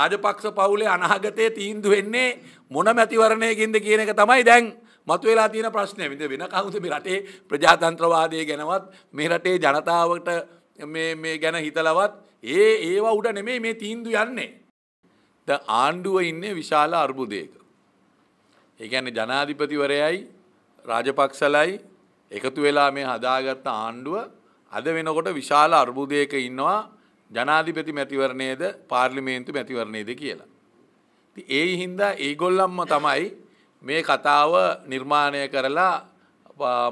රාජපක්ෂ පවුලේ අනාගතයේ තීන්දුව වෙන්නේ මොන මැතිවරණයකින්ද කියන එක තමයි දැන් මතුවෙලා තියෙන ප්‍රශ්නය. විද වෙන කවුද මේ රටේ ප්‍රජාතන්ත්‍රවාදය ගැනවත් මේ රටේ ජනතාවට මේ මේ ගැන හිතලවත් ඒ ඒවා උඩ නෙමෙයි මේ තීන්දුව යන්නේ. ද ආණ්ඩුව ඉන්නේ විශාල අර්බුදයක. ඒ කියන්නේ ජනාධිපතිවරයයි රාජපක්ෂලයි එකතු වෙලා මේ හදාගත්ත ආණ්ඩුව අද වෙනකොට විශාල අර්බුදයක ඉන්නවා ජනාධිපති මැතිවරණයද පාර්ලිමේන්තු මැතිවරණයද කියලා. ඒ හින්දා ඒගොල්ලම්ම තමයි මේ කතාව නිර්මාණය කරලා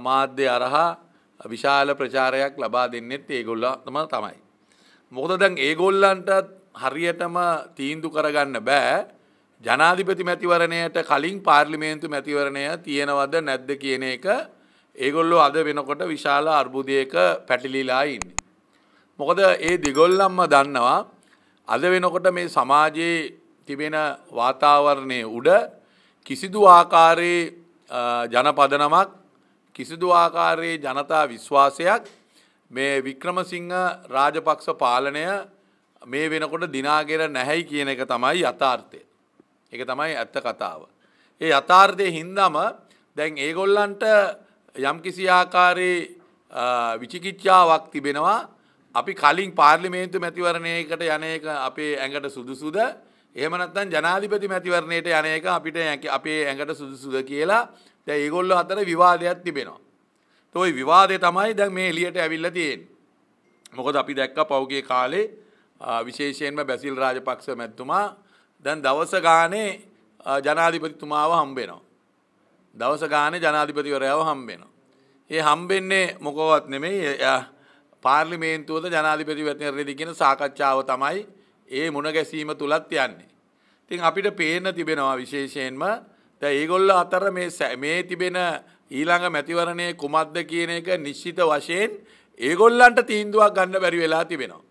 මාධ්‍ය අරහා විශාල ප්‍රචාරයක් ලබා දෙන්නෙත් ඒගොල්ලම තමයි. මොකද දැන් ඒගොල්ලන්ට හරියටම තීන්දු කරගන්න බෑ ජනාධිපති මැතිවරණයට කලින් පාර්ලිමේන්තු මැතිවරණය තියෙනවද නැද්ද කියන එක ඒගොල්ලෝ අද වෙනකොට විශාල අර්බුදයක පැටිලිලා ඉන්නේ. මොකද ඒ දෙගොල්ලම්ම දන්නවා අද වෙනකොට මේ සමාජයේ තිබෙන වාතාවරණය උඩ කිසිදු ආකාරයේ ජනපදනමක් කිසිදු ආකාරයේ ජනතා විශ්වාසයක් මේ වික්‍රමසිංහ රාජපක්ෂ පාලනය මේ වෙනකොට දිනාගෙන නැහැයි කියන එක තමයි යථාර්ථය. එක තමයි ඇත්ත කතාව. ඒ යථාර්ථය හින්දම දැන් ඒගොල්ලන්ට යම් කිසි ආකාරයේ විචිකිච්ඡාවක් තිබෙනවා අපි කලින් පාර්ලිමේන්තු මැතිවරණයකට යන එක අපේ ඇඟට සුදුසුද එහෙම නැත්නම් ජනාධිපති මැතිවරණයට යන එක අපිට අපේ ඇඟට සුදුසුද කියලා දැන් ඒගොල්ලෝ අතර විවාදයක් තිබෙනවා. ඒ ওই විවාදය තමයි දැන් මේ එළියට ඇවිල්ලා තියෙන්නේ. මොකද අපි දැක්ක පෞගේ කාලේ විශේෂයෙන්ම බැසිල් රාජපක්ෂ මැතිතුමා දැන් දවස ගානේ ජනාධිපතිතුමාව හම්බ වෙනවා. දවස ගානේ ජනාධිපතිවරයාව හම්බ වෙනවා. ඒ හම්බෙන්නේ මොකවත් නෙමෙයි පාර්ලිමේන්තුවද ජනාධිපති වැතිරණයේදී කියන සාකච්ඡාව තමයි ඒ මුණ ගැසීම තුලත් යන්නේ. ඉතින් අපිට පේන්න තිබෙනවා විශේෂයෙන්ම දැන් ඒගොල්ලෝ අතර මේ මේ තිබෙන ඊළඟ මැතිවරණයේ කුමක්ද කියන එක නිශ්චිත වශයෙන් ඒගොල්ලන්ට තීන්දුවක් ගන්න බැරි වෙලා තිබෙනවා.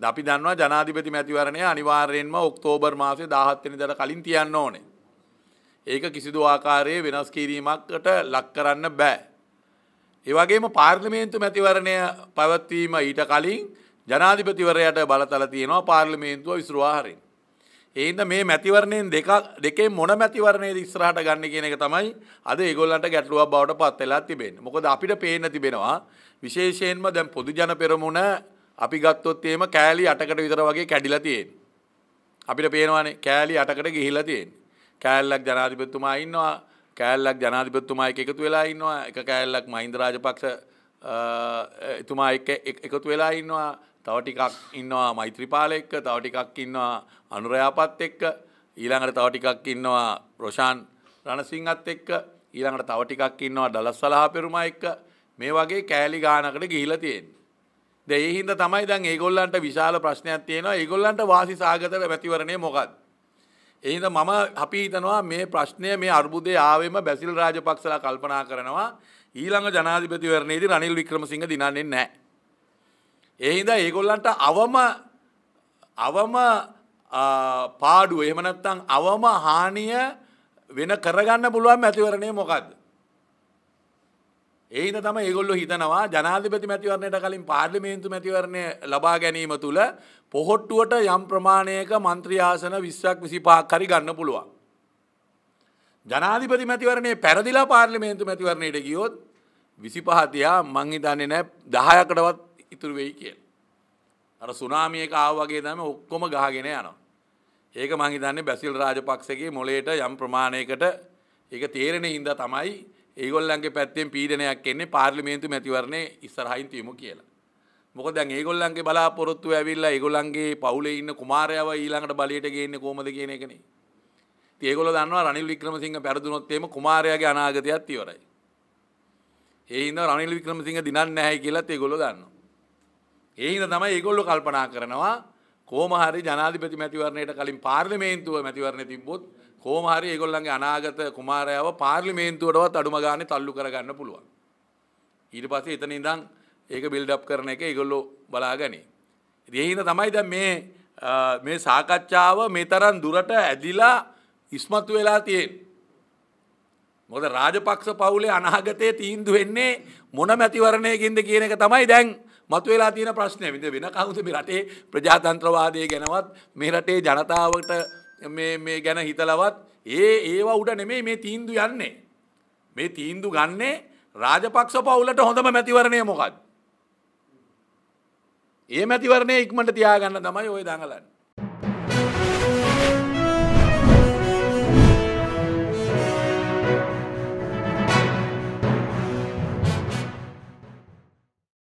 අපි දන්නවා ජනාධිපති මැතිවරණය අනිවාර්යෙන්ම ඔක්තෝබර් මාසේ 17 වෙනිදාට කලින් තියන්න ඕනේ. ඒක කිසිදු ආකාරයේ වෙනස් කිරීමකට ලක් කරන්න බෑ. ඒ වගේම පාර්ලිමේන්තු මැතිවරණය පැවැත්වීම ඊට කලින් ජනාධිපතිවරයට බලතල තියෙනවා පාර්ලිමේන්තුව විසුරුවා හරින්. ඒ හින්දා මේ මැතිවරණයෙන් දෙක දෙකෙන් මොන මැතිවරණයද ඉස්සරහට ගන්න කියන එක තමයි අද ඒගොල්ලන්ට ගැටලුවක් බවට පත් වෙලා තිබෙන්නේ. මොකද අපිට පේන්න තිබෙනවා විශේෂයෙන්ම දැන් පොදු ජන පෙරමුණ අපි ගත්තොත් එහෙම කෑලි 8කට විතර වගේ කැඩිලා තියෙන්නේ. අපිට පේනවානේ කෑලි 8කට ගිහිලා තියෙන්නේ. කෑල්ලක් ජනාධිපතිතුමා ඉන්නවා කෑල්ලක් ජනාධිපතිතුමා එක එකතු වෙලා ඉන්නවා එක කෑල්ලක් මහින්ද රාජපක්ෂ එතුමා එක එකතු වෙලා ඉන්නවා තව ටිකක් ඉන්නවා මෛත්‍රීපාල එක්ක තව ටිකක් ඉන්නවා අනුරයාපත් එක්ක ඊළඟට තව ටිකක් ඉන්නවා රොෂාන් රණසිංහත් එක්ක ඊළඟට තව ටිකක් ඉන්නවා ඩලස් සලහා පෙරුමා එක්ක මේ වගේ කෑලි ගානකට ගිහිලා තියෙන්නේ. දැන් ඒ හින්දා තමයි දැන් ඒගොල්ලන්ට විශාල ප්‍රශ්නයක් තියෙනවා. ඒගොල්ලන්ට වාසි සාගත මැතිවරණය මොකක්ද? එහිද මම අපි හිතනවා මේ ප්‍රශ්නය මේ අර්බුදය ආවෙම බැසිල් රාජපක්ෂලා කල්පනා කරනවා ඊළඟ ජනාධිපතිවරණයේදී රනිල් වික්‍රමසිංහ දිනන්නේ නැහැ. ඒ හින්දා ඒගොල්ලන්ට අවම අවම පාඩුව එහෙම නැත්නම් අවම හානිය වෙන කරගන්න පුළුවන් මැතිවරණය මොකද්ද? ඒ හින්දා තමයි ඒගොල්ලෝ හිතනවා ජනාධිපති මැතිවරණයට කලින් පාර්ලිමේන්තු මැතිවරණය ලබා ගැනීම තුල පොහොට්ටුවට යම් ප්‍රමාණයක මන්ත්‍රී ආසන 20ක් 25ක් හරි ගන්න පුළුවන්. ජනාධිපති මැතිවරණයේ පෙරදිලා පාර්ලිමේන්තු මැතිවරණයට ගියොත් 25 තියා මං හිතන්නේ නැහැ 10කටවත් ඉතුරු වෙයි කියලා. අර සුනාමි එක ආව වගේ තමයි ඔක්කොම ගහගෙන යනවා. ඒක මං හිතන්නේ බැසිල් රාජපක්ෂගේ මොලේට යම් ප්‍රමාණයකට ඒක තේරෙන හින්දා තමයි ඒගොල්ලන්ගේ පැත්තෙන් පීඩනයක් එන්නේ පාර්ලිමේන්තු මැතිවරණේ ඉස්සරහින් තියමු කියලා. මොකද දැන් ඒගොල්ලන්ගේ බලාපොරොත්තු ඇවිල්ලා ඒගොල්ලන්ගේ පවුලේ ඉන්න කුමාරයව ඊළඟට බලයට ගේන්නේ කොහොමද කියන එකනේ. ඉතින් ඒගොල්ලෝ දන්නවා රනිල් වික්‍රමසිංහ පෙරදුනොත් එහෙම කුමාරයාගේ අනාගතයත් ඉවරයි. ඒ හින්දා රනිල් වික්‍රමසිංහ දිනන්නේ නැහැ කියලාත් ඒගොල්ලෝ දන්නවා. ඒ හින්දා තමයි ඒගොල්ලෝ කල්පනා කරනවා කොහොම හරි ජනාධිපති මැතිවරණයට කලින් පාර්ලිමේන්තුව මැතිවරණය තිබ්බොත් කොහොම හරි ඒගොල්ලන්ගේ අනාගත කුමාරයාව පාර්ලිමේන්තුවටවත් අඩුම ගානේ තල්ලු කරගන්න පුළුවන්. ඊට පස්සේ එතන ඉඳන් ඒක බිල්ඩ් අප් කරන එක ඒගොල්ලෝ බලාගනි. ඉතින් ඒ හින්දා තමයි දැන් මේ මේ සාකච්ඡාව මේ තරම් දුරට ඇදිලා ඉස්මතු වෙලා තියෙන්නේ. මොකද රාජපක්ෂ පවුලේ අනාගතයේ තීන්දුව වෙන්නේ මොන මැතිවරණයකින්ද කියන එක තමයි දැන් මතුවෙලා තියෙන ප්‍රශ්නය විද වෙන කවුද මේ රටේ ප්‍රජාතන්ත්‍රවාදය ගැනවත් මේ රටේ ජනතාවට මේ ගැන හිතලවත් ඒ ඒවා උඩ නෙමේ මේ තීන්දු යන්නේ. මේ තීන්දු ගන්නේ රාජපක්ෂ පවුලට හොඳම මැතිවරණය මොකක්ද. ඒ මැතිවරණය ඉක්මට තියාගන්න තමයි ඔය දඟලන්න.